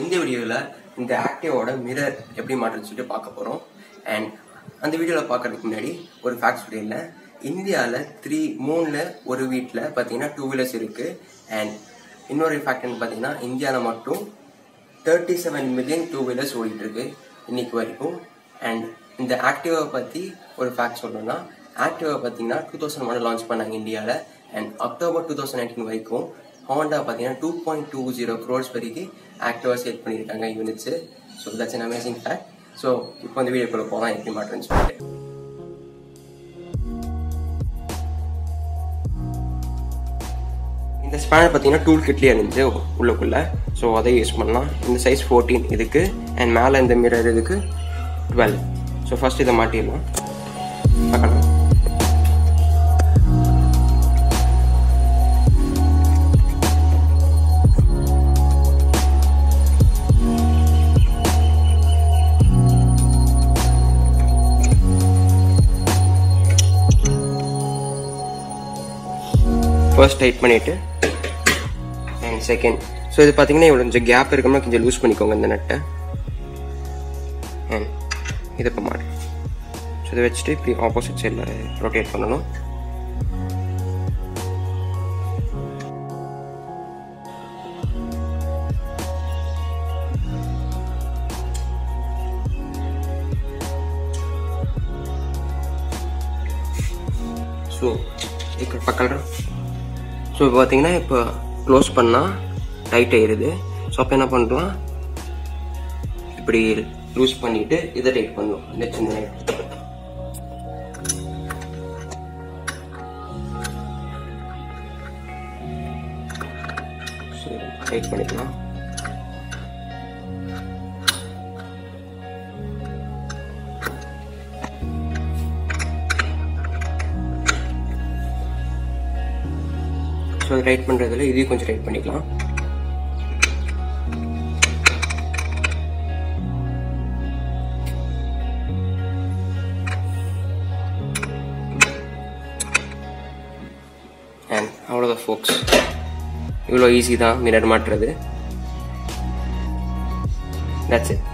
இந்த வீடியோவில் இந்த ஆக்டிவோட மிரர் எப்படி மாற்றுன்னு சொல்லிட்டு பார்க்க போகிறோம் அண்ட் அந்த வீடியோவில் பார்க்கறதுக்கு முன்னாடி ஒரு ஃபேக்ட் சொல்லியிருந்தேன் இந்தியாவில் த்ரீ மூணில் ஒரு வீட்டில் பார்த்தீங்கன்னா டூ வீலர்ஸ் இருக்குது அண்ட் இன்னொரு ஃபேக்ட்னு பார்த்தீங்கன்னா இந்தியாவில் மட்டும் thirty seven million two wheelers ஓடிட்டுருக்கு இன்னைக்கு வரைக்கும். அண்ட் இந்த ஆக்டிவாவை பற்றி ஒரு ஃபேக்ட் சொல்லணும்னா ஆக்டிவா பார்த்தீங்கன்னா டூ தௌசண்ட் ஒன் லான்ச் பண்ணாங்க இந்தியாவில் and October two thousand nineteen வரைக்கும் ஹாண்டா பார்த்தீங்கன்னா two point two zero crores வரைக்கும் ஆக்டிவாக சேல் பண்ணியிருக்காங்க units so that's an amazing fact so இப்போ வந்து வீடியோக்குள்ள போகலாம் எப்படி மாட்டுறேன்னு சொல்லிட்டு இந்த ஸ்பேனர் பார்த்தீங்கன்னா டூல் கிட்லேயே இருந்துச்சு உள்ளக்குள்ளே. ஸோ அதை யூஸ் பண்ணலாம். இந்த சைஸ் ஃபோர்டீன் இதுக்கு அண்ட் மேலே இந்த மிரர் இதுக்கு டுவெல் ஸோ ஃபஸ்ட் இதை மாட்டிடலாம். பார்க்கலாம். ஃபர்ஸ்ட் டைட் பண்ணிவிட்டு அண்ட் செகண்ட் ஸோ இது பார்த்தீங்கன்னா இவ்வளோ கொஞ்சம் கேப் இருக்கணும்னா கொஞ்சம் லூஸ் பண்ணிக்கோங்க இந்த நட்டை அண்ட் இதை இப்போ மாட்டு ஸோ இதை வச்சுட்டு இப்படி ஆப்போசிட் சைடில் ரொட்டேட் பண்ணணும் ஸோ ఇక్కడ పక్కన ஸோ இப்போ பார்த்தீங்கன்னா இப்போ க்ளோஸ் பண்ணால் டைட் ஆயிடுது ஸோ அப்போ என்ன பண்ணலாம்? இப்படி லூஸ் பண்ணிட்டு இதை டைட் பண்ணணும். இந்த சின்ன நைட் டைட் பண்ணிக்கலாம். ஸோ ரைட் பண்ணுறதுல இதையும் கொஞ்சம் ரைட் பண்ணிக்கலாம். அண்ட் அவ்வளோதான் ஃபோக்ஸ் இவ்வளோ ஈஸி தான் மிரர் மாட்டுறது. That's it